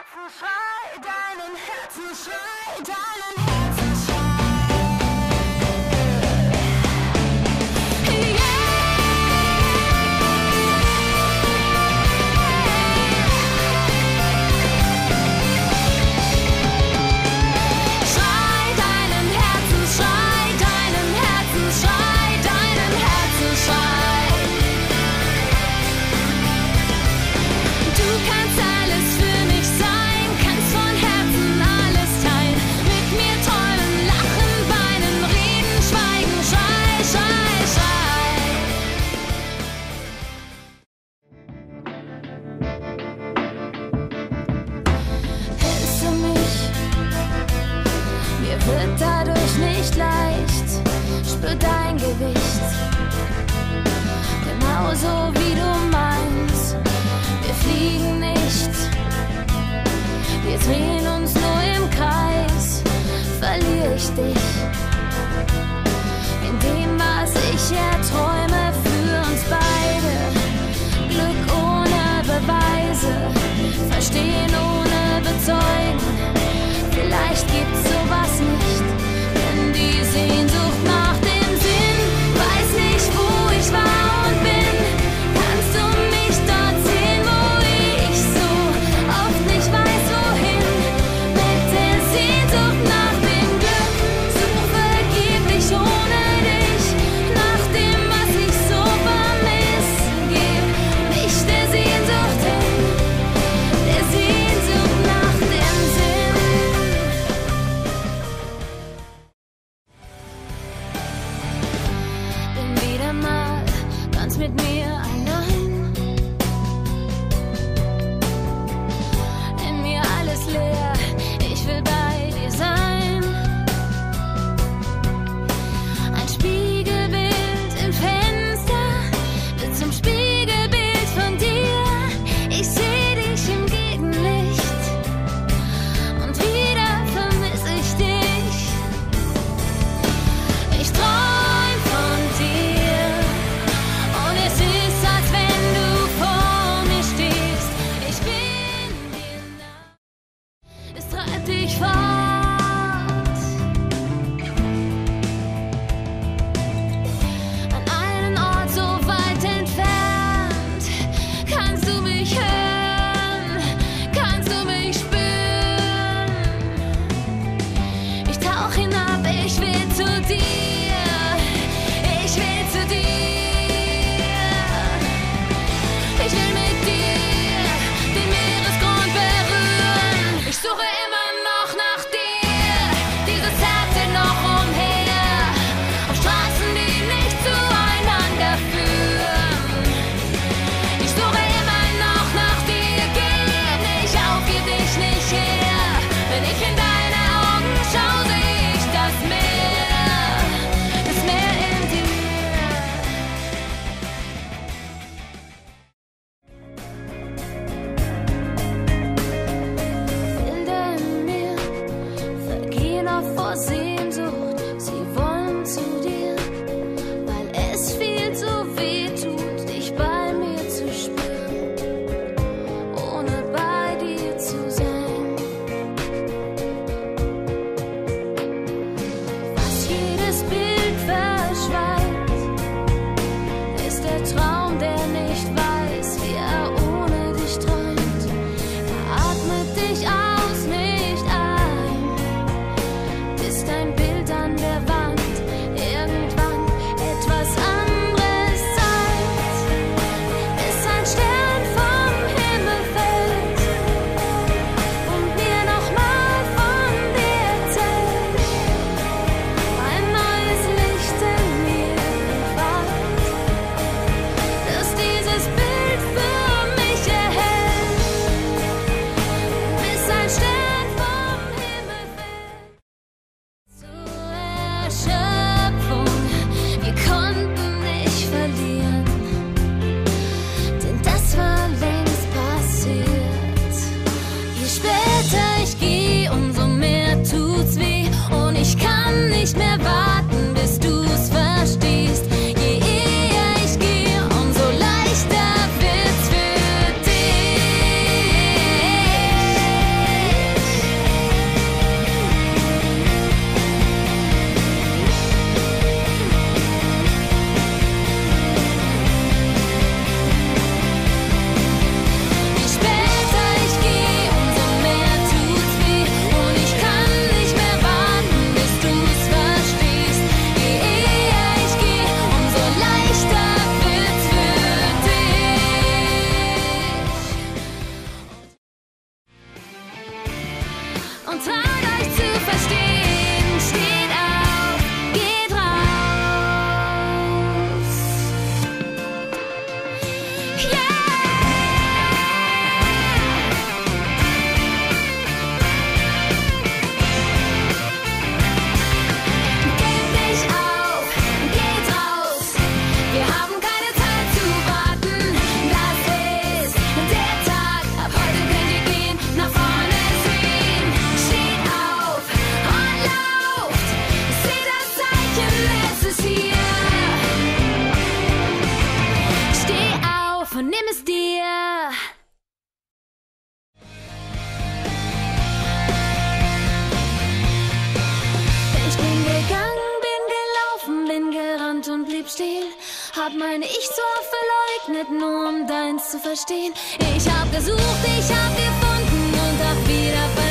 Herzenschrei, deinen Herzenschrei, deinen Herzenschrei. wird dadurch nicht leicht. Spür dein Gewicht, genauso wie du meinst. Wir fliegen nicht, wir drehen uns nur im Kreis. Verliere ich dich in dem, was ich erträume für uns beide. Glück ohne Beweise, verstehen ohne bezeugen. Vielleicht gibt's sowas nicht. on time. Zu verstehen. Ich hab gesucht, ich hab gefunden und auch wieder verloren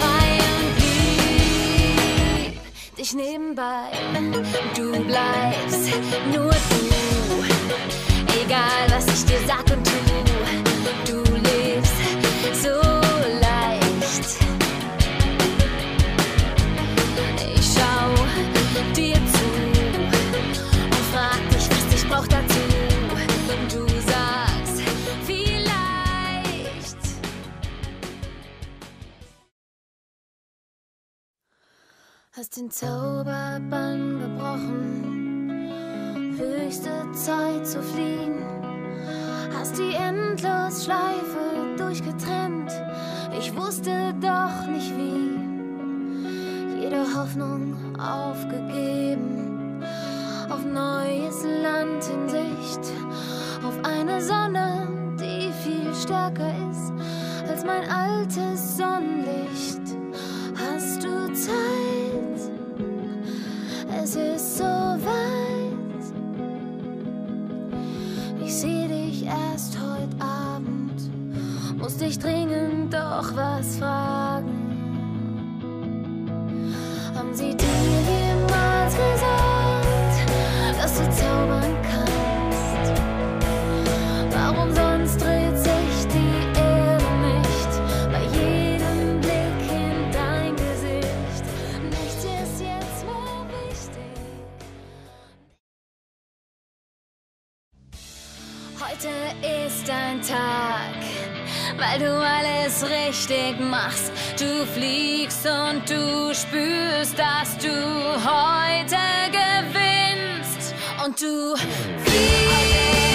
Frei und lieb dich nebenbei. Du bleibst nur du. Egal was ich dir sag und tu. Du lebst so leicht. Ich schau dir zu Hast den Zauberbann gebrochen, höchste Zeit zu fliehen. Hast die Endlosschleife durchgetrennt, ich wusste doch nicht wie. Jede Hoffnung aufgegeben, auf neues Land in Sicht, auf eine Sonne, die viel stärker ist als mein altes Sonnenlicht. Hast du Zeit? Es ist so weit. Ich seh dich erst heute Abend, muss dich dringend doch was fragen. Haben sie Heute ist ein Tag, weil du alles richtig machst. Du fliegst und du spürst, dass du heute gewinnst. Und du fliegst.